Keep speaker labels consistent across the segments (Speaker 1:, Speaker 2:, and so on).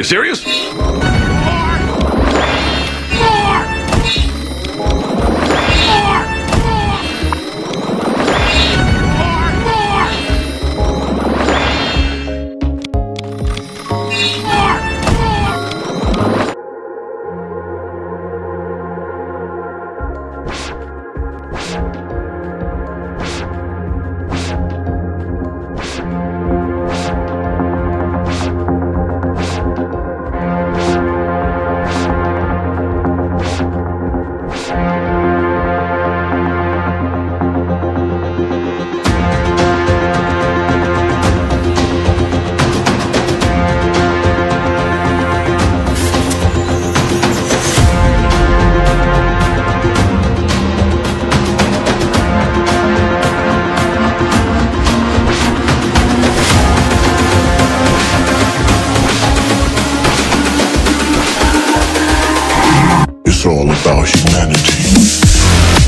Speaker 1: You serious?
Speaker 2: It's all about humanity.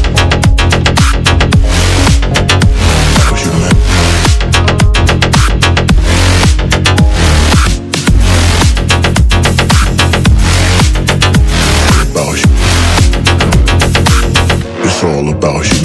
Speaker 2: Human- About hu-